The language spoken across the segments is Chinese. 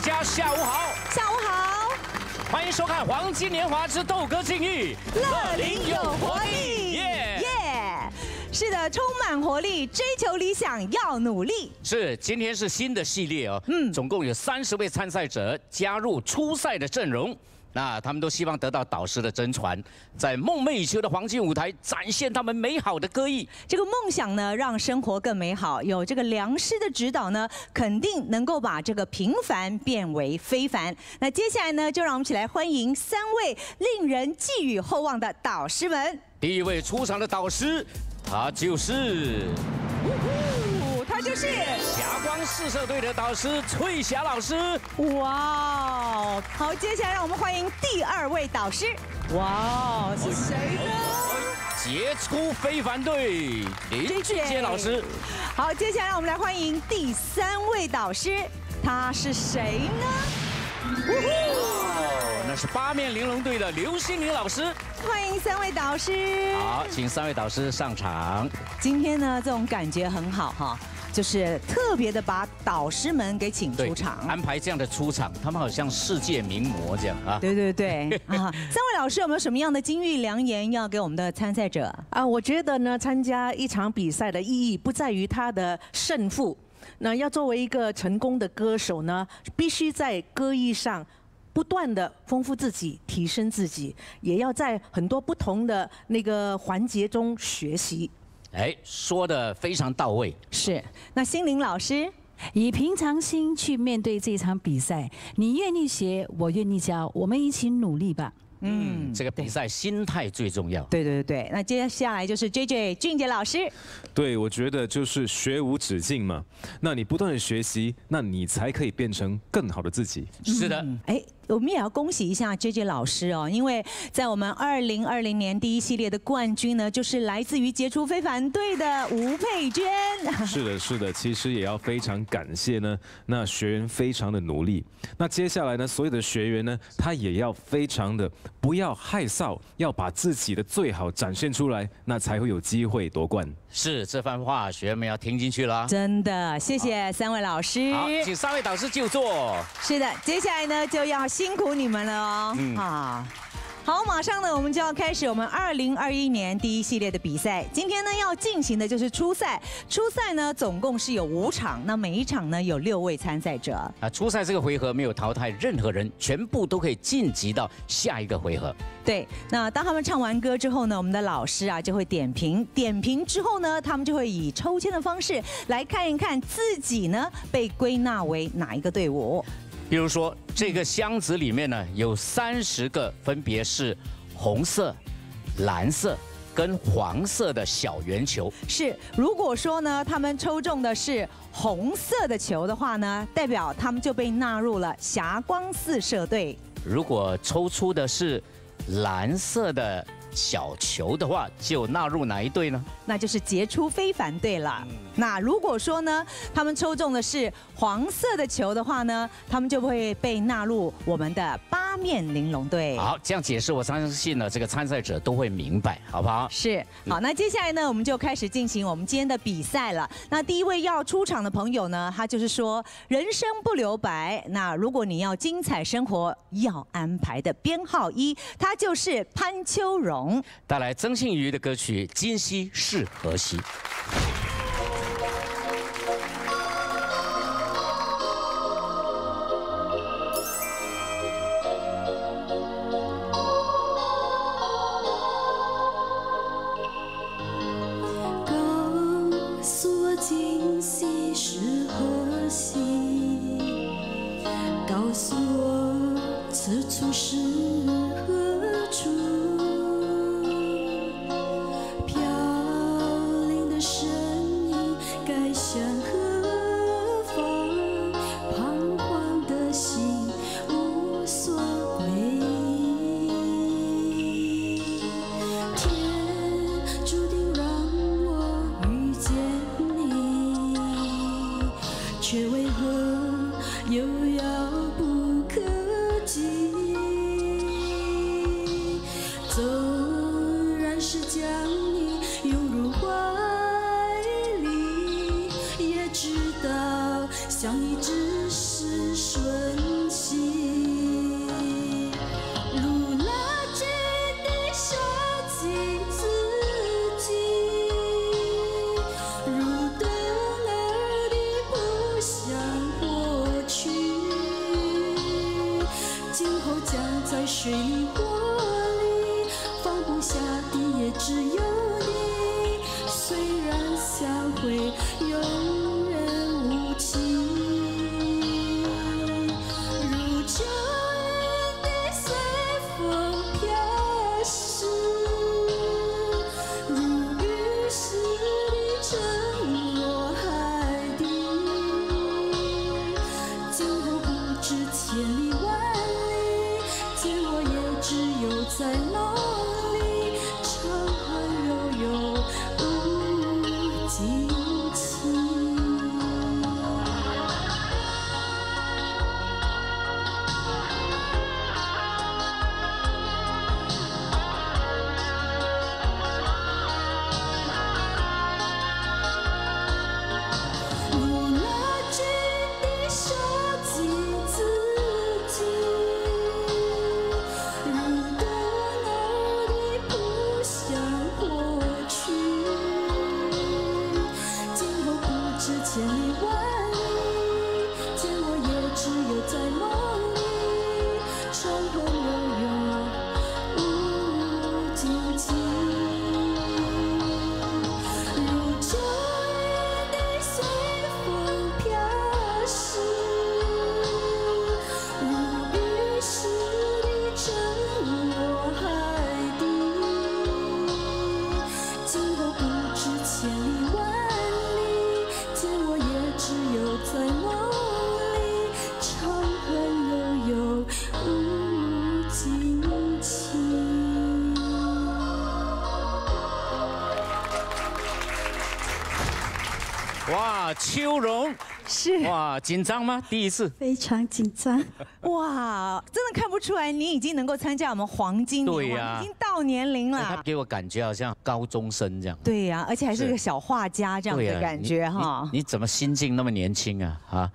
大家下午好，下午好，欢迎收看《黄金年华之斗歌境遇》，乐龄有活力，耶！耶！是的，充满活力，追求理想要努力。是，今天是新的系列哦，嗯，总共有三十位参赛者加入初赛的阵容。那他们都希望得到导师的真传，在梦寐以求的黄金舞台展现他们美好的歌艺。这个梦想呢，让生活更美好。有这个良师的指导呢，肯定能够把这个平凡变为非凡。那接下来呢，就让我们一起来欢迎三位令人寄予厚望的导师们。第一位出场的导师，他就是。就是霞光四射队的导师翠霞老师。哇，好，接下来让我们欢迎第二位导师。哇，是谁呢？杰出非凡队林俊杰老师。好，接下来让我们来欢迎第三位导师，他是谁呢？哦，那是八面玲珑队的刘心凌老师。欢迎三位导师。好，请三位导师上场。今天呢，这种感觉很好哈。就是特别的把导师们给请出场，安排这样的出场，他们好像世界名模这样啊。对对对 啊！三位老师有没有什么样的金玉良言要给我们的参赛者啊？我觉得呢，参加一场比赛的意义不在于他的胜负，那要作为一个成功的歌手呢，必须在歌艺上不断的丰富自己、提升自己，也要在很多不同的那个环节中学习。哎，说的非常到位。是，那心灵老师，以平常心去面对这场比赛，你愿意学，我愿意教，我们一起努力吧。嗯，这个比赛心态最重要。对对对那接下来就是 J J 俊杰老师。对，我觉得就是学无止境嘛。那你不断的学习，那你才可以变成更好的自己。是的。哎。我们也要恭喜一下 J J 老师哦，因为在我们二零二零年第一系列的冠军呢，就是来自于杰出非凡队的吴佩娟。是的，是的，其实也要非常感谢呢，那学员非常的努力。那接下来呢，所有的学员呢，他也要非常的不要害臊，要把自己的最好展现出来，那才会有机会夺冠。是这番话，学员们要听进去了。真的，谢谢三位老师。好，请三位导师就座。是的，接下来呢就要辛苦你们了哦。嗯啊。好，马上呢，我们就要开始我们二零二一年第一系列的比赛。今天呢，要进行的就是初赛。初赛呢，总共是有五场，那每一场呢有六位参赛者。啊，初赛这个回合没有淘汰任何人，全部都可以晋级到下一个回合。对，那当他们唱完歌之后呢，我们的老师啊就会点评，点评之后呢，他们就会以抽签的方式来看一看自己呢被归纳为哪一个队伍。比如说，这个箱子里面呢有三十个，分别是红色、蓝色跟黄色的小圆球。是，如果说呢他们抽中的是红色的球的话呢，代表他们就被纳入了霞光四射队。如果抽出的是蓝色的。小球的话，就纳入哪一队呢？那就是杰出非凡队了。那如果说呢，他们抽中的是黄色的球的话呢，他们就会被纳入我们的八面玲珑队。好，这样解释，我相信呢，这个参赛者都会明白，好不好？是。好，那接下来呢，我们就开始进行我们今天的比赛了。那第一位要出场的朋友呢，他就是说，人生不留白。那如果你要精彩生活，要安排的编号一，他就是潘秋荣。带来曾庆瑜的歌曲《今夕是何夕》。告诉我今夕是何夕？告诉我此处是。后秋荣，是哇，紧张吗？第一次。非常紧张。哇，真的看不出来你已经能够参加我们黄金对呀已经到年龄了他。给我感觉好像高中生这样。对呀、而且还是是个小画家这样的感觉哈你。你怎么心境那么年轻啊？啊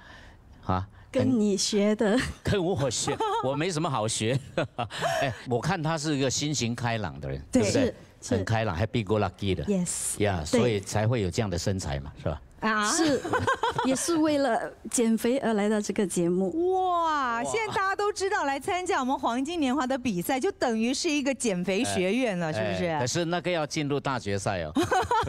啊！跟你学的，跟我学，我没什么好学。哎，我看他是一个心情开朗的人，对对不对是？很开朗，happy go lucky 的。yes，呀，对所以才会有这样的身材嘛，是吧？啊，是也是为了减肥而来到这个节目。哇！现在大家都知道来参加我们黄金年华的比赛，就等于是一个减肥学院了，是不是可是？那个要进入大决赛哦。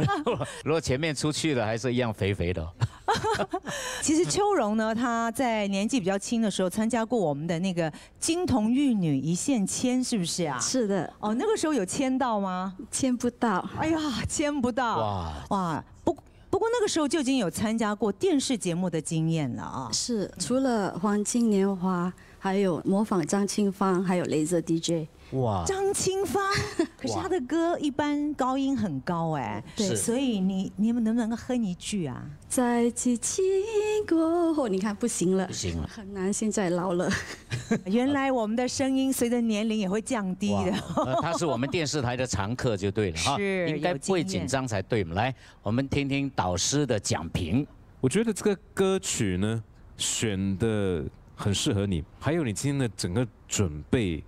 如果前面出去了，还是一样肥肥的哦。其实秋荣呢，她在年纪比较轻的时候参加过我们的那个金童玉女一线牵，是不是啊？是的，哦，那个时候有签到吗？签不到。哎呀，签不到。哇，哇，不过那个时候就已经有参加过电视节目的经验了啊。是除了黄金年华，还有模仿张清芳，还有雷泽 DJ。哇，张清芳，可是他的歌一般高音很高哎，对所以你你们能不能哼一句啊？在激情过后，你看不行了不，行了。很难，现在老了。原来我们的声音随着年龄也会降低的。呃他是我们电视台的常客就对了哈，是应该不会紧张才对嘛。来，我们听听导师的讲评。我觉得这个歌曲呢选的很适合你，还有你今天的整个准备，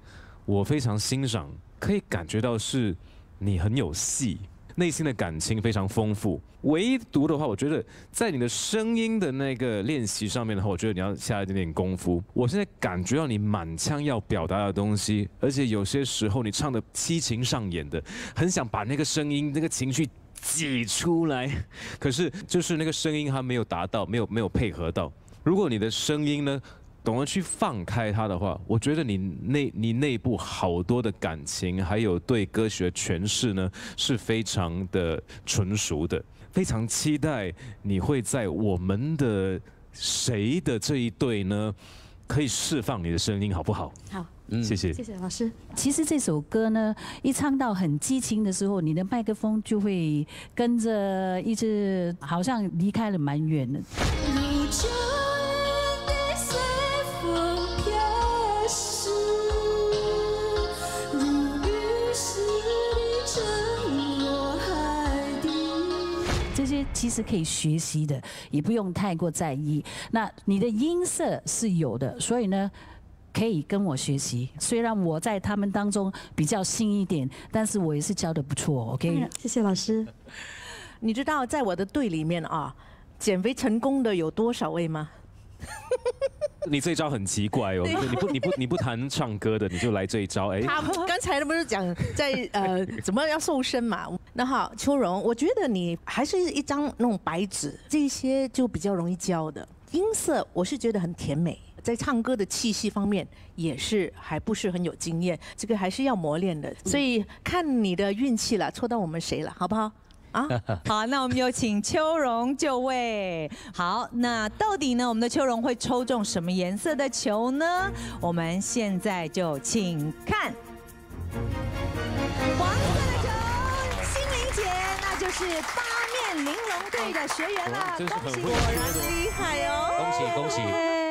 我非常欣赏，可以感觉到是你很有戏，内心的感情非常丰富。唯独的话，我觉得在你的声音的那个练习上面的话，我觉得你要下一点点功夫。我现在感觉到你满腔要表达的东西，而且有些时候你唱的激情上演的，很想把那个声音、那个情绪挤出来，可是就是那个声音还没有达到，没有没有配合到。如果你的声音呢，懂得去放开它的话，我觉得你内你内部好多的感情，还有对歌曲的诠释呢，是非常的纯熟的。非常期待你会在我们的谁的这一对呢，可以释放你的声音，好不好？好，嗯谢谢。谢谢老师。其实这首歌呢，一唱到很激情的时候，你的麦克风就会跟着一直好像离开了蛮远的。其实可以学习的，也不用太过在意。那你的音色是有的，所以呢。可以跟我学习，虽然我在他们当中比较新一点，但是我也是教的不错，OK？谢谢老师。你知道在我的队里面啊，减肥成功的有多少位吗？你这一招很奇怪哦，你不你不你不谈唱歌的，你就来这一招，哎，他刚才不是讲在呃怎么要瘦身嘛？那好，秋荣，我觉得你还是一张那种白纸，这些就比较容易教的。音色我是觉得很甜美，在唱歌的气息方面也是还不是很有经验，这个还是要磨练的。所以看你的运气了，抽到我们谁了，好不好？啊，好，那我们有请秋荣就位。好，那到底呢，我们的秋荣会抽中什么颜色的球呢？我们现在就请看黄色的球，心灵姐，那就是八面玲珑队的学员了，恭喜果然厉害哦！恭喜恭喜！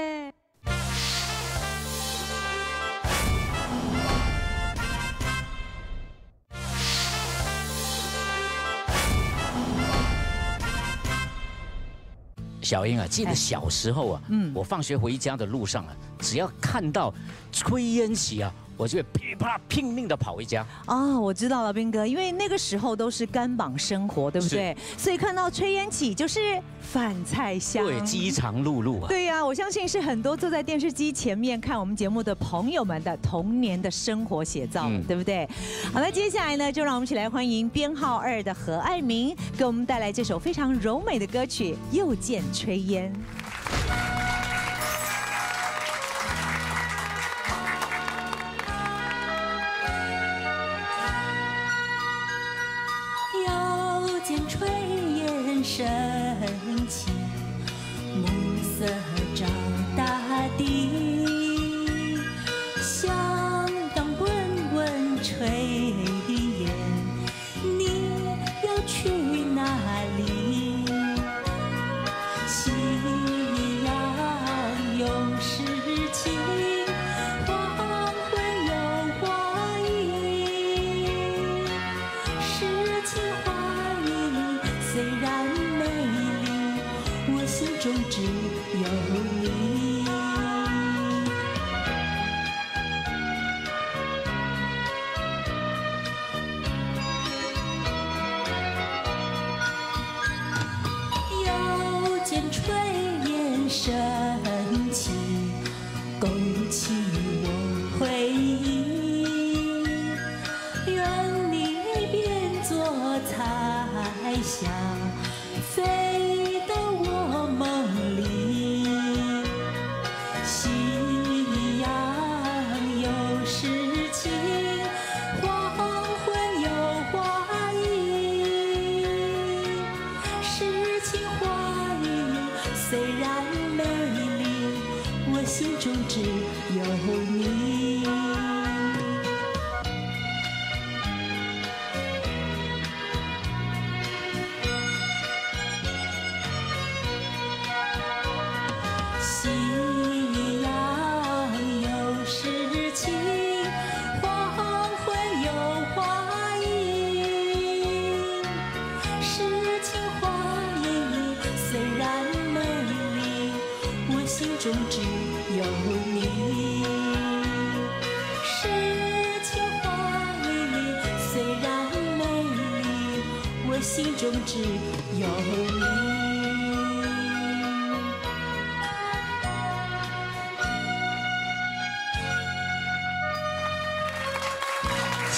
小英啊，记得小时候啊，嗯，我放学回家的路上啊，只要看到炊烟起啊，我就会噼里啪啦拼命的跑回家。哦，我知道了，斌哥，因为那个时候都是干绑生活，对不对？所以看到炊烟起就是饭菜香，对，饥肠辘辘啊。对呀、我相信是很多坐在电视机前面看我们节目的朋友们的童年的生活写照，嗯对不对？好了，接下来呢，就让我们一起来欢迎编号二的何爱民，给我们带来这首非常柔美的歌曲《又见炊烟》。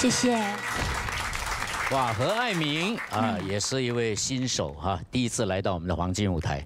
谢谢。哇，何爱民啊，也是一位新手哈、第一次来到我们的黄金舞台，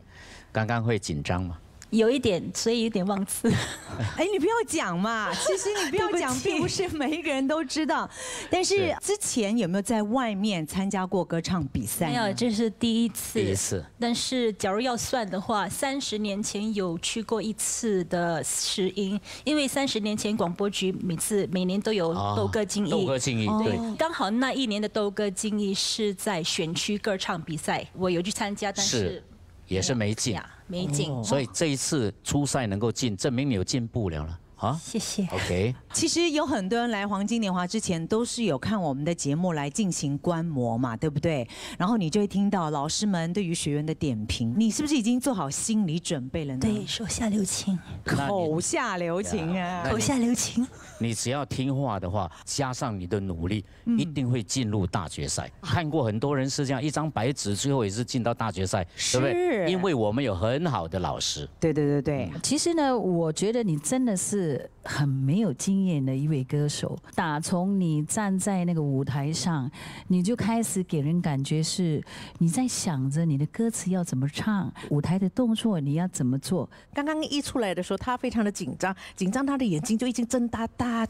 刚刚会紧张吗？有一点，所以有点忘词。哎，你不要讲嘛，其实你不要讲，并不是每一个人都知道。但是是之前有没有在外面参加过歌唱比赛？没有，这是第一次。第一次。但是假如要算的话，三十年前有去过一次的试音，因为三十年前广播局每次每年都有啊斗歌竞艺。斗歌竞艺，对，刚好那一年的斗歌竞艺是在选区歌唱比赛，我有去参加，但是是也是没进，没进。所以这一次初赛能够进，证明你有进步了了啊。谢谢。OK，其实有很多人来黄金年华之前，都是有看我们的节目来进行观摩嘛，对不对？然后你就会听到老师们对于学员的点评，你是不是已经做好心理准备了呢？对，，手下留情，口下留情啊。口下留情。你只要听话的话，加上你的努力，一定会进入大决赛。看过很多人是这样，一张白纸，最后也是进到大决赛，对不是对？因为我们有很好的老师。对对对对，其实呢，我觉得你真的是很没有经验的一位歌手。打从你站在那个舞台上，你就开始给人感觉是你在想着你的歌词要怎么唱，舞台的动作你要怎么做。刚刚一出来的时候，他非常的紧张，紧张他的眼睛就已经睁大大。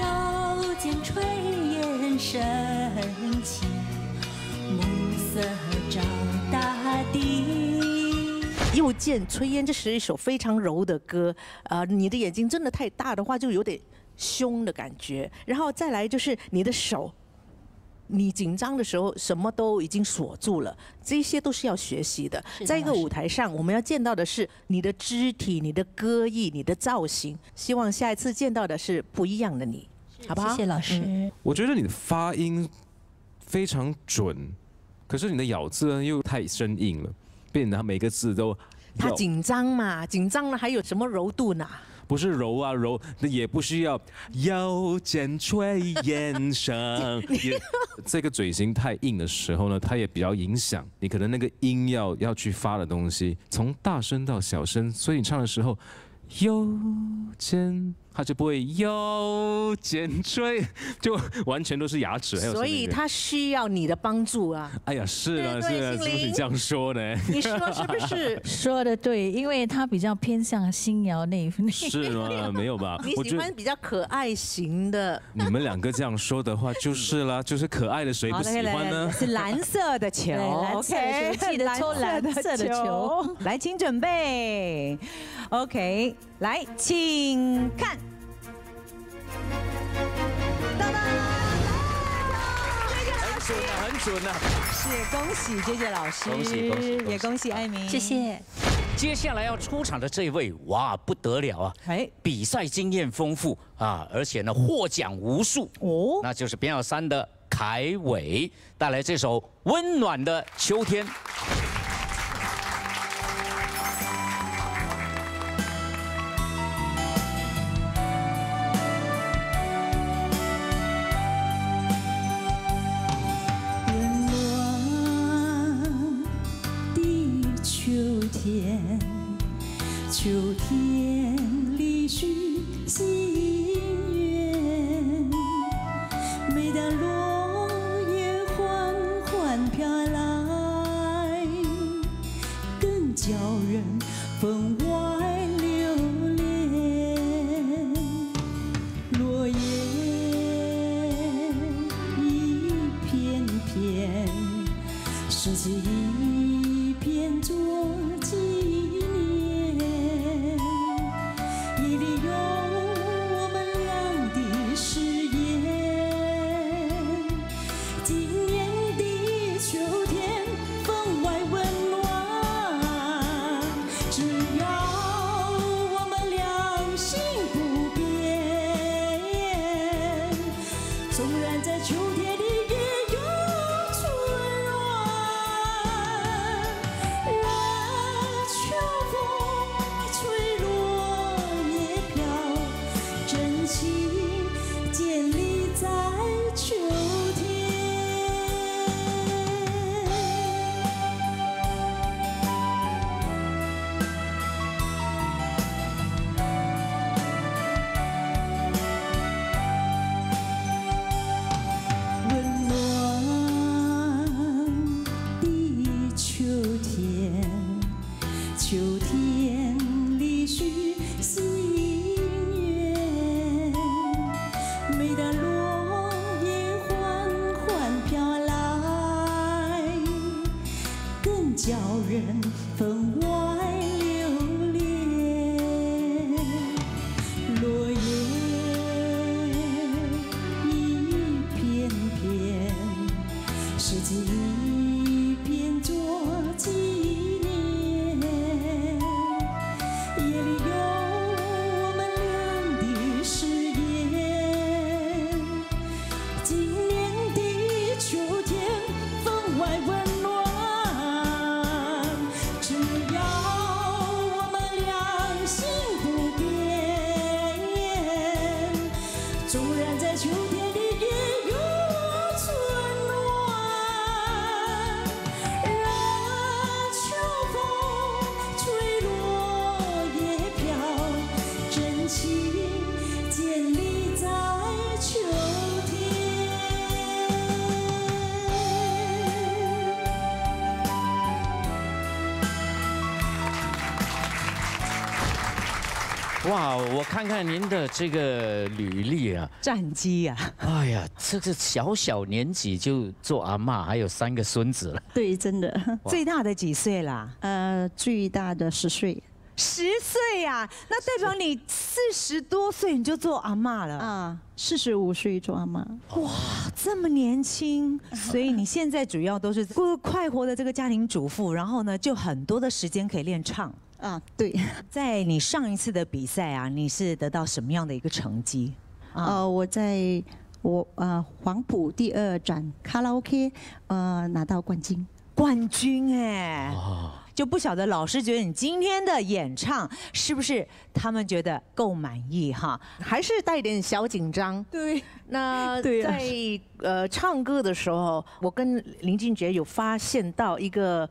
腰间炊烟升起，暮色照大地。又见炊烟，这是一首非常柔的歌。呃，你的眼睛真的太大的话，就有点凶的感觉。然后再来就是你的手，你紧张的时候什么都已经锁住了，这些都是要学习的。在一个舞台上，我们要见到的是你的肢体、你的歌艺、你的造型。希望下一次见到的是不一样的你，好不好？谢谢老师。我觉得你的发音非常准，可是你的咬字呢又太生硬了，变得每个字都他紧张嘛，紧张了还有什么柔度呢？不是柔啊柔，那也不需要腰间炊烟升。也这个嘴型太硬的时候呢，它也比较影响你可能那个音要要去发的东西，从大声到小声，所以你唱的时候腰间。它就不会腰间椎，就完全都是牙齿，还有所以他，需要你的帮助啊！哎呀，是啊，是啊，是你这样说呢？你说是不是？说的对，因为他比较偏向新瑶那一份是吗？没有吧？你喜欢比较可爱型的，你们两个这样说的话，就是啦，就是可爱的，谁不喜欢呢？是蓝色的球对蓝色的球 OK，记得抽蓝色的球。来，请准备，OK，来，请看。当当，很准啊，很准啊！是恭喜杰杰老师，恭喜恭喜恭喜也恭喜艾明，谢。谢。接下来要出场的这位，哇，不得了啊！哎，比赛经验丰富啊，而且呢获奖无数，哦，那就是边小三的凯伟带来这首《温暖的秋天》。秋天里许心愿。每当落叶缓缓飘来，更叫人分哇，我看看您的这个履历啊，战机啊，哎呀，这个小小年纪就做阿嬷，还有三个孙子了。对，真的，最大的几岁啦？呃，最大的十岁十岁呀、那代表你四十多岁你就做阿妈了啊，啊，四十五岁做阿妈。哇这么年轻，所以你现在主要都是过快活的这个家庭主妇，然后呢，就很多的时间可以练唱。啊，对，在你上一次的比赛啊，你是得到什么样的一个成绩？啊，呃，我在我呃黄埔第二展卡拉 OK 呃拿到冠军。冠军哎，就不晓得老师觉得你今天的演唱是不是他们觉得够满意哈？还是带点小紧张。对，那 对啊在呃唱歌的时候，我跟林俊杰有发现到一个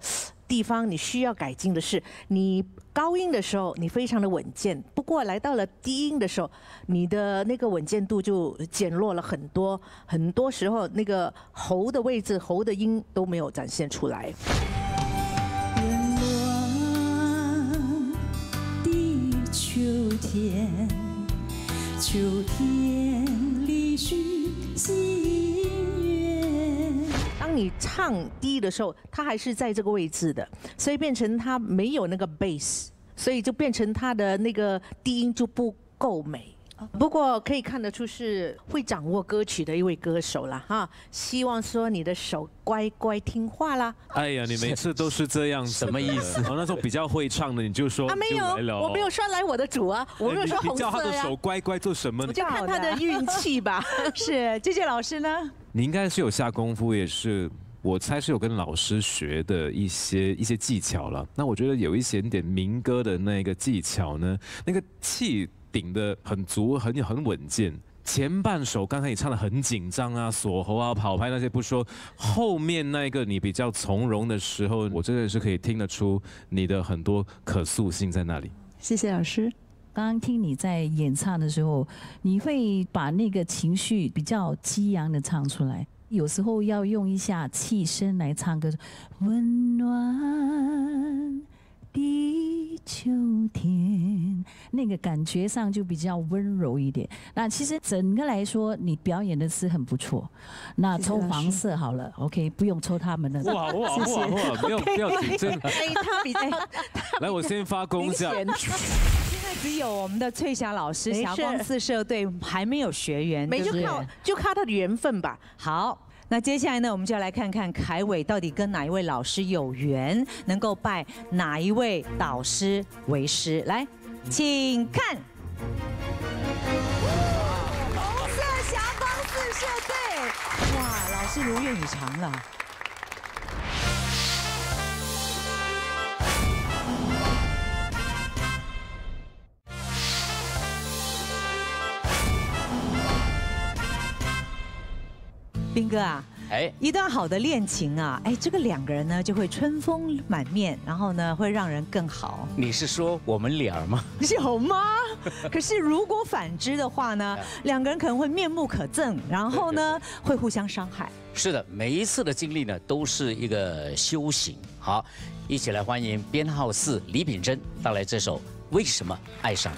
地方，你需要改进的是，你高音的时候你非常的稳健，不过来到了低音的时候，你的那个稳健度就减弱了很多，很多时候那个喉的位置、喉的音都没有展现出来。秋天，秋天里。你唱低的时候，它还是在这个位置的，所以变成它没有那个 bass，所以就变成它的那个低音就不够美。不过可以看得出是会掌握歌曲的一位歌手了哈，希望说你的手乖乖听话啦。哎呀，你每次都是这样，什么意思我那时候比较会唱的，你就说啊，没有，我没有说来我的主啊，我没有说叫他的、手乖乖做什么我呢？就看他的运气吧。是这届老师呢？你应该是有下功夫，也是我猜是有跟老师学的一些一些技巧了。那我觉得有一点点民歌的那个技巧呢，那个气顶得很足，很很稳健。前半首刚才你唱的很紧张啊，锁喉啊、跑拍那些不说，后面那个你比较从容的时候，我真的是可以听得出你的很多可塑性在那里。谢谢老师。刚刚听你在演唱的时候，你会把那个情绪比较激昂的唱出来，有时候要用一下气声来唱歌。温暖的秋天，那个感觉上就比较温柔一点。那其实整个来说，你表演的是很不错。那抽黄色好了，OK，不用抽他们的。哇哇哇哇！不要不要紧张，哎，他比较来我先发功一下。现在只有我们的翠霞老师霞光四射队还没有学员，没就靠就靠他的缘分吧。好。那接下来呢，我们就要来看看凯伟到底跟哪一位老师有缘，能够拜哪一位导师为师。来，请看，红色霞光四射队，哇，老师如愿以偿了。斌哥啊，哎，一段好的恋情啊，哎，这个两个人呢就会春风满面，然后呢会让人更好，你是说我们俩吗？有吗？可是如果反之的话呢，两个人可能会面目可憎，然后呢会互相伤害。是的，每一次的经历呢，都是一个修行。好，一起来欢迎编号四李品珍带来这首《为什么爱上你》。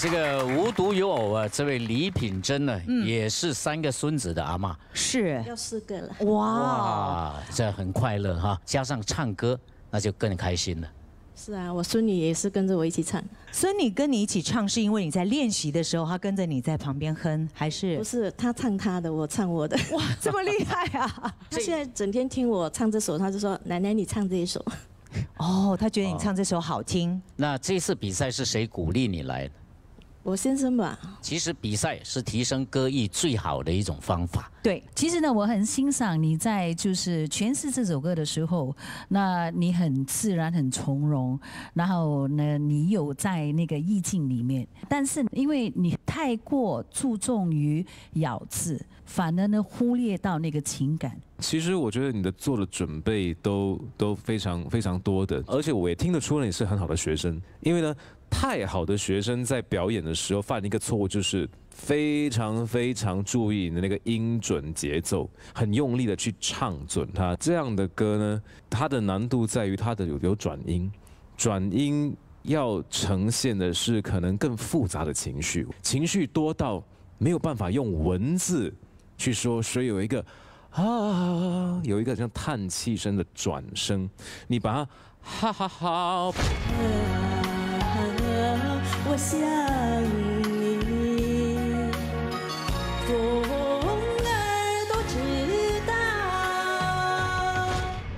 这个无独有偶啊，这位李品珍呢，也是三个孙子的阿妈。是要四个了，哇，哇，这很快乐哈，加上唱歌，那就更开心了。是啊，我孙女也是跟着我一起唱，孙女跟你一起唱，是因为你在练习的时候，她跟着你在旁边哼，还是不是她唱她的，我唱我的。哇这么厉害啊？她现在整天听我唱这首，她就说：“奶奶，你唱这一首。哦，她觉得你唱这首好听，那这次比赛是谁鼓励你来的？”我先生吧，其实比赛是提升歌艺最好的一种方法。对，其实呢，我很欣赏你在就是诠释这首歌的时候，那你很自然、很从容，然后呢，你有在那个意境里面，但是因为你太过注重于咬字，反而呢忽略到那个情感。其实我觉得你的做的准备都都非常非常多的，而且我也听得出来你是很好的学生。因为呢，太好的学生在表演的时候犯一个错误，就是非常非常注意你的那个音准节奏，很用力的去唱准它。这样的歌呢，它的难度在于它的有有转音，转音要呈现的是可能更复杂的情绪，情绪多到没有办法用文字去说，所以有一个。啊，有一个像叹气声的转声，你把它哈哈哈，我想你，风儿都知道。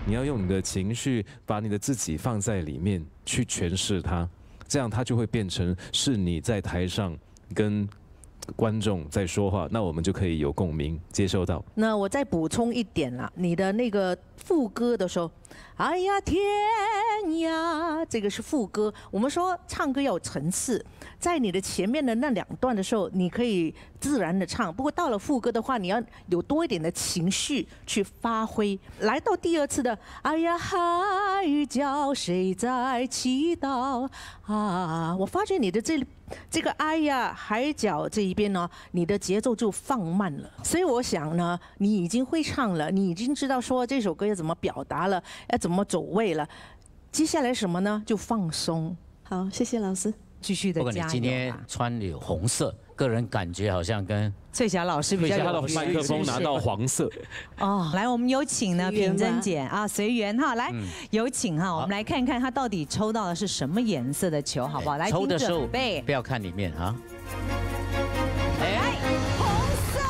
你要用你的情绪，把你的自己放在里面去诠释它，这样它就会变成是你在台上跟观众在说话，那我们就可以有共鸣，接受到。那我再补充一点啦，你的那个副歌的时候，哎呀天呀，这个是副歌。我们说唱歌要有层次，在你的前面的那两段的时候，你可以自然的唱。不过到了副歌的话，你要有多一点的情绪去发挥。来到第二次的，哎呀海角谁在祈祷啊？我发觉你的这这个哎呀海角这一边呢，你的节奏就放慢了。所以我想呢，你已经会唱了，你已经知道说这首歌要怎么表达了，要怎么走位了。接下来什么呢？就放松，好，谢谢老师。继续的不过你今天！穿有红色，个人感觉好像跟翠霞老师比较他的有麦克风拿到黄色，哦，来，我们有请呢品珍姐。啊，随缘哈，来有请哈，我们来看看她到底抽到的是什么颜色的球，好不好？来，抽的时候不要看里面啊。来哎，红色，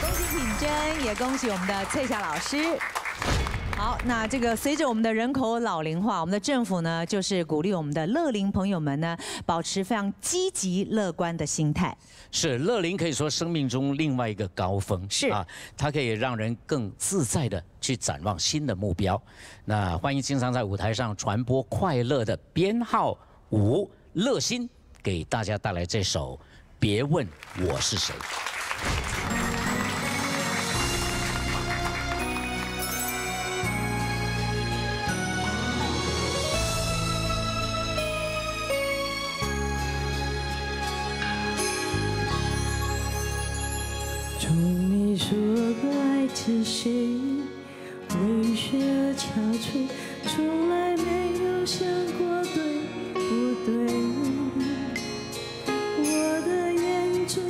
恭喜品珍，也恭喜我们的翠霞老师。好，那这个随着我们的人口老龄化，我们的政府呢，就是鼓励我们的乐龄朋友们呢，保持非常积极乐观的心态。是乐龄可以说生命中另外一个高峰，是啊，它可以让人更自在的去展望新的目标。那欢迎经常在舞台上传播快乐的编号五乐心，给大家带来这首《别问我是谁》。说过爱是谁，为谁而憔悴，从来没有想过对不对。我的眼睛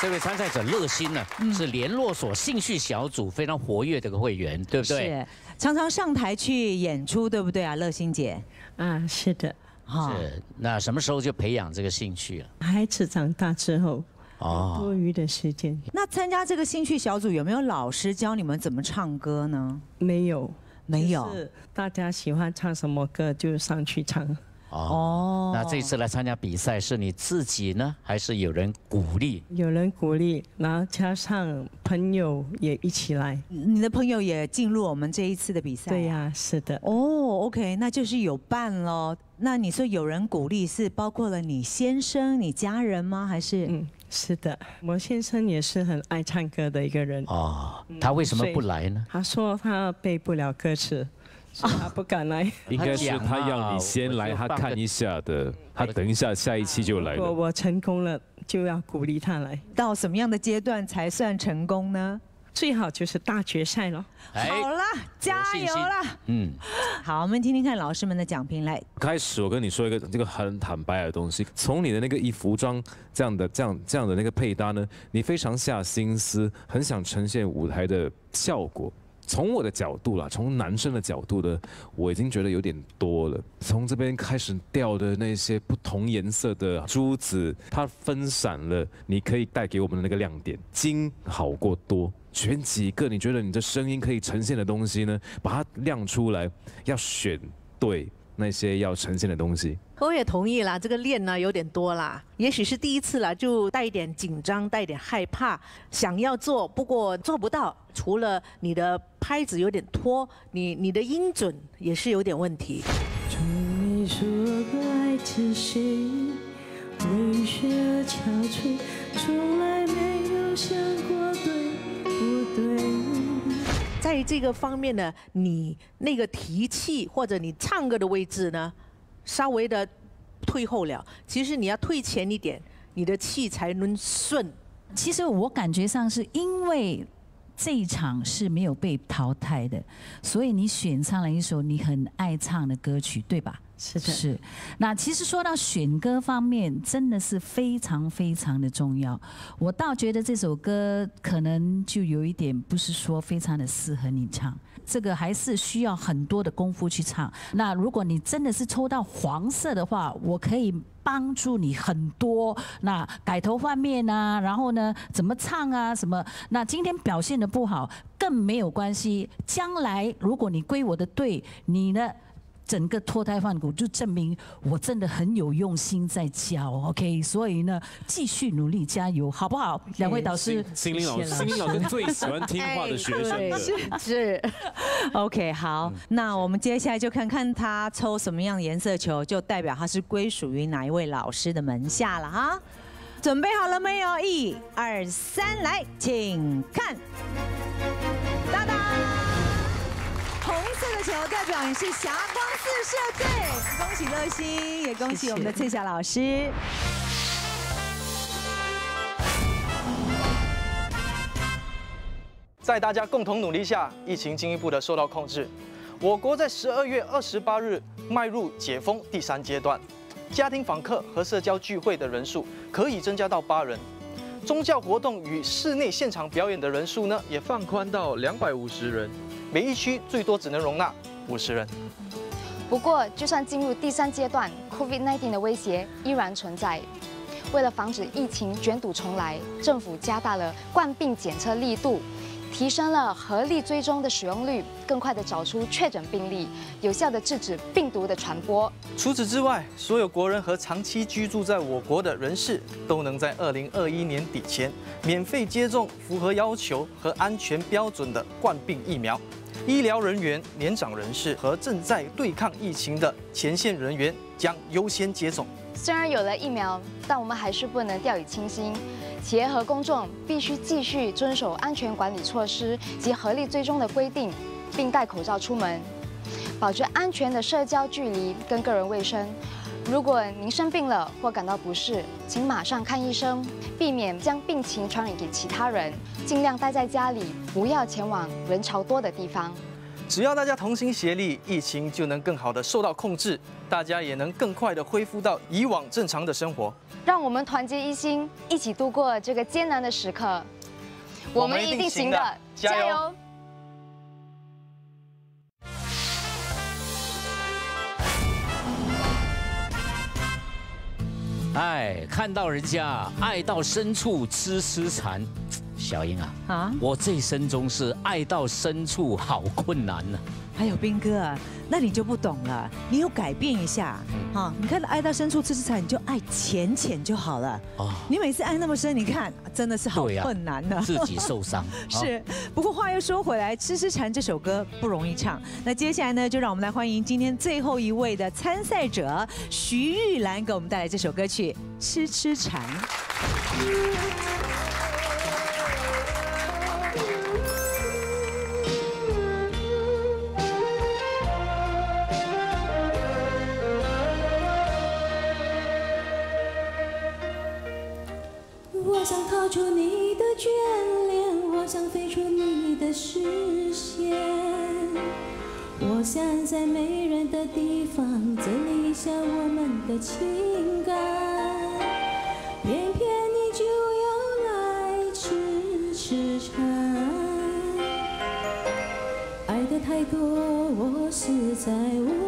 这位参赛者乐心呢，嗯是联络所兴趣小组非常活跃的一个会员，对不对？是常常上台去演出，对不对啊，乐心姐？啊，是的，哈是。那什么时候就培养这个兴趣了？孩子长大之后，哦，多余的时间那参加这个兴趣小组有没有老师教你们怎么唱歌呢？没有，没有就是大家喜欢唱什么歌就上去唱。哦。哦那这次来参加比赛是你自己呢，还是有人鼓励？有人鼓励，然后加上朋友也一起来。你的朋友也进入我们这一次的比赛、对、呀、是的，哦，OK，那就是有伴喽。那你说有人鼓励是包括了你先生、你家人吗？还是？嗯，是的。我先生也是很爱唱歌的一个人，哦，他为什么不来呢？他说他背不了歌词，他不敢来。应该是他要你先来，他看一下的，他等一下下一期就来了。如果我成功了，就要鼓励他来。到什么样的阶段才算成功呢？最好就是大决赛咯。哎好啦，加油啦！嗯，好，我们听听看老师们的讲评来。开始我跟你说一个这个很坦白的东西，从你的那个衣服装这样的这样这样的那个配搭呢，你非常下心思，很想呈现舞台的效果。从我的角度啦，从男生的角度呢，我已经觉得有点多了。从这边开始掉的那些不同颜色的珠子，它分散了你可以带给我们的那个亮点。精好过多，选几个你觉得你的声音可以呈现的东西呢，把它亮出来，要选对那些要呈现的东西。我也同意啦，这个练呢有点多啦，也许是第一次啦，就带一点紧张，带一点害怕，想要做，不过做不到。除了你的拍子有点拖，你你的音准也是有点问题。从没说过爱只是为学而憔悴，从来没有想过对不对。在这个方面呢，你那个提气或者你唱歌的位置呢，稍微的退后了。其实你要退前一点，你的气才能顺。其实我感觉上是因为这一场是没有被淘汰的，所以你选唱了一首你很爱唱的歌曲，对吧？是的，是。那其实说到选歌方面，真的是非常非常的重要。我倒觉得这首歌可能就有一点不是说非常的适合你唱，这个还是需要很多的功夫去唱。那如果你真的是抽到黄色的话，我可以。帮助你很多，那改头换面啊，然后呢，怎么唱啊，什么？那今天表现的不好，更没有关系。将来如果你归我的队，你呢？整个脱胎换骨，就证明我真的很有用心在教，OK？所以呢，继续努力加油，好不好？两位导师，心灵老师，心灵老师最喜欢听话的学生的。是，OK，好，那我们接下来就看看他抽什么样的颜色球，就代表他是归属于哪一位老师的门下了哈。准备好了没有？一、二、三，来，请看，球代表也是霞光四射队，恭喜乐心，也恭喜我们的翠霞老师。在大家共同努力下，疫情进一步的受到控制。我国在十二月二十八日迈入解封第三阶段，家庭访客和社交聚会的人数可以增加到八人，宗教活动与室内现场表演的人数呢也放宽到两百五十人，每一区最多只能容纳五十人。不过，就算进入第三阶段，COVID-19 的威胁依然存在。为了防止疫情卷土重来，政府加大了冠病检测力度，提升了合力追踪的使用率，更快的找出确诊病例，有效的制止病毒的传播。除此之外，所有国人和长期居住在我国的人士都能在二零二一年底前免费接种符合要求和安全标准的冠病疫苗。医疗人员、年长人士和正在对抗疫情的前线人员将优先接种。虽然有了疫苗，但我们还是不能掉以轻心。企业和公众必须继续遵守安全管理措施及合力追踪的规定，并戴口罩出门，保持安全的社交距离跟个人卫生。如果您生病了或感到不适，请马上看医生，避免将病情传染给其他人。尽量待在家里，不要前往人潮多的地方。只要大家同心协力，疫情就能更好的受到控制，大家也能更快的恢复到以往正常的生活。让我们团结一心，一起度过这个艰难的时刻。我们一定行的，加油！哎，看到人家爱到深处痴痴缠，小英啊，啊，我这一生中是爱到深处好困难呢。还有兵哥，那你就不懂了，你有改变一下，哈，你看爱到深处痴痴缠，你就爱浅浅就好了。哦，你每次爱那么深，你看真的是好困难呢，自己受伤。是，不过话又说回来，《痴痴缠》这首歌不容易唱。那接下来呢，就让我们来欢迎今天最后一位的参赛者徐玉兰，给我们带来这首歌曲《痴痴缠》。我想逃出你的眷恋，我想飞出你的视线。我想在没人的地方整理一下我们的情感，偏偏你就要来痴痴缠。爱的太多，我实在无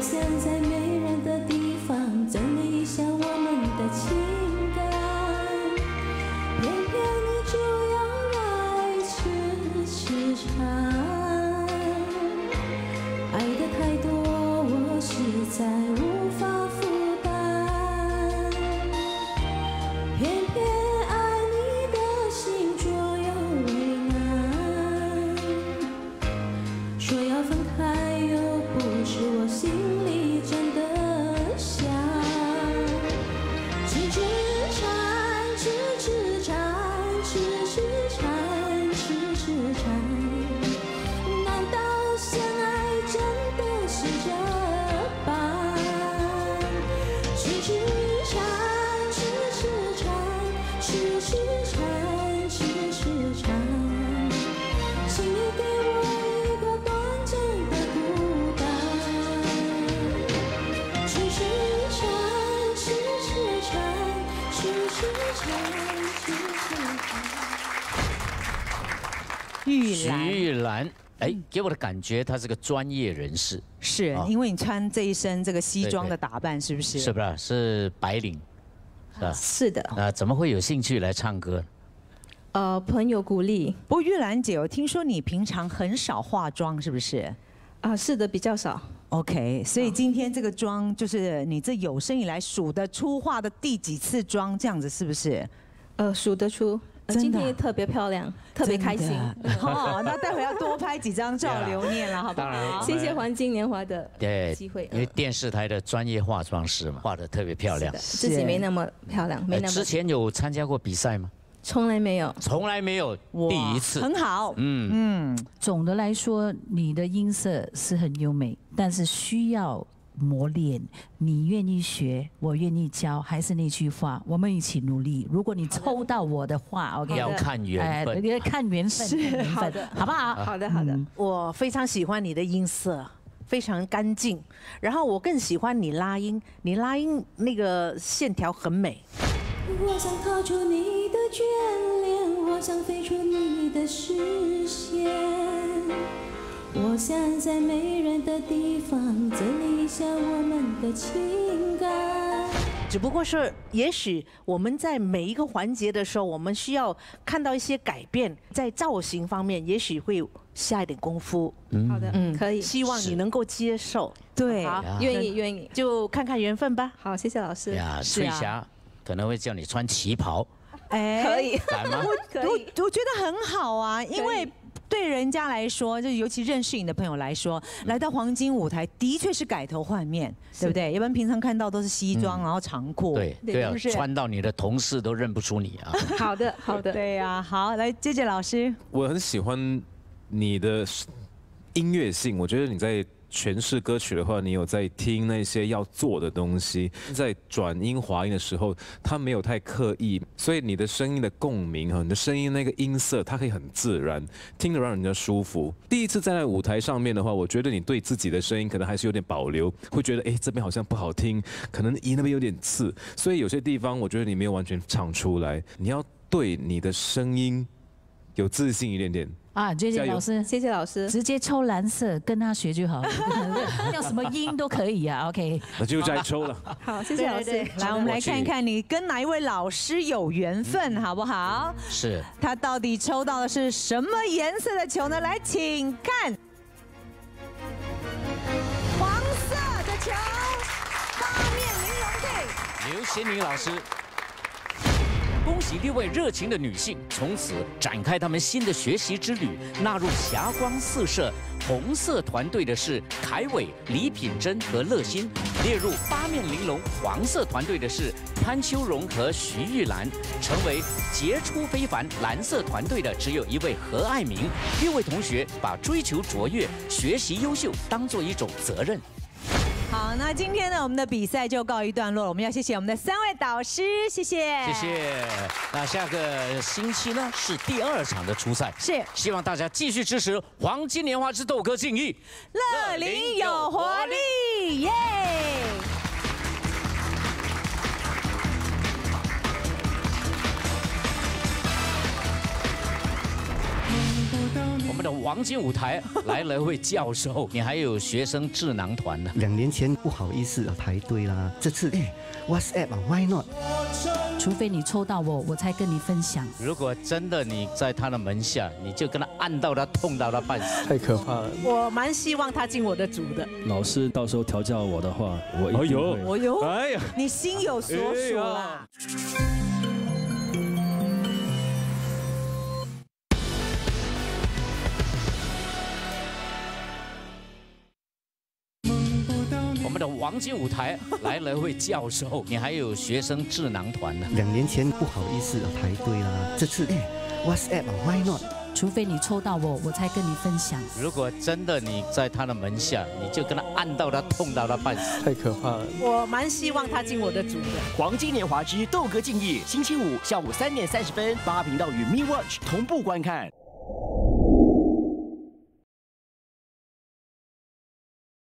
现在，给我的感觉他是个专业人士，是因为你穿这一身这个西装的打扮，是不是？是不是？是白领，是吧？是的。那怎么会有兴趣来唱歌？呃，朋友鼓励。不过玉兰姐，我听说你平常很少化妆，是不是？啊，是的，比较少。OK，所以今天这个妆就是你这有生以来数得出化的第几次妆，这样子是不是？呃，数得出。今天特别漂亮，特别开心。真的 哦，那待会要多拍几张照 留念了，好不好？谢谢黄金年华的对机会，因为嗯电视台的专业化妆师嘛，画的特别漂亮。自己没那么漂亮，没那么呃之前有参加过比赛吗？从来没有。从来没有，第一次。很好，嗯，嗯，总的来说，你的音色是很优美，但是需要磨练。你愿意学，我愿意教，还是那句话，我们一起努力。如果你抽到我的话，OK，要看缘分。要看缘分，看缘分好的，好不好？好的，好的。我非常喜欢你的音色，非常干净。然后我更喜欢你拉音，你拉音那个线条很美。我想逃出你的眷恋，我想飞出你的视线。我想在没人的地方整理一下我们的情感。只不过是，也许我们在每一个环节的时候，我们需要看到一些改变，在造型方面，也许会下一点功夫。嗯好的，嗯可以，希望你能够接受。对，好，愿意，愿意。就看看缘分吧。好，谢谢老师。呀，翠霞可能会叫你穿旗袍，哎可以，敢吗？可以。我我觉得很好啊，因为对人家来说，就尤其认识你的朋友来说，来到黄金舞台的确是改头换面，对不对？要不然平常看到都是西装，然后长裤，对对啊？穿到你的同事都认不出你啊。好的，好的。对呀，好，来杰杰老师，我很喜欢你的音乐性，我觉得你在诠释歌曲的话，你有在听那些要做的东西，在转音滑音的时候，它没有太刻意，所以你的声音的共鸣哈，你的声音那个音色，它可以很自然，听得让人家舒服。第一次站在舞台上面的话，我觉得你对自己的声音可能还是有点保留，会觉得哎这边好像不好听，可能咦那边有点刺，所以有些地方我觉得你没有完全唱出来，你要对你的声音有自信一点点。啊，谢谢老师，谢谢老师。直接抽蓝色，跟他学就好了，要什么音都可以啊，OK。那就再抽了。好，谢谢老师。来，我们来看看你跟哪一位老师有缘分，好不好？是，他到底抽到的是什么颜色的球呢？来，请看，黄色的球，八面玲珑队。刘贤明老师。恭喜六位热情的女性，从此展开她们新的学习之旅。纳入霞光四射红色团队的是凯伟、李品珍和乐欣；列入八面玲珑黄色团队的是潘秋荣和徐玉兰。成为杰出非凡蓝色团队的只有一位何爱明。六位同学把追求卓越、学习优秀当做一种责任。好，那今天呢，我们的比赛就告一段落了。我们要谢谢我们的三位导师，谢谢，谢。谢。那下个星期呢是第二场的初赛，是希望大家继续支持黄金年华之斗歌敬意。乐龄有活力，耶！们的黄金舞台来了位教授，你还有学生智囊团呢。两年前不好意思啊排队啦，这次哎 WhatsApp 啊 Why not？除非你抽到我，我才跟你分享。如果真的你在他的门下，你就跟他按到他痛到他半死。太可怕了。我蛮希望他进我的组的。老师到时候调教我的话，我一定会。我有，哎呀，你心有所属啦。黄金舞台来了位教授，你还有学生智囊团呢。两年前不好意思啊排队啦，这次哎 WhatsApp 啊 Why not？除非你抽到我，我才跟你分享。如果真的你在他的门下，你就跟他按到他痛到他半死。太可怕了。我蛮希望他进我的组的。黄金年华之斗歌竞艺，星期五下午三点三十分，八频道与 Me Watch 同步观看。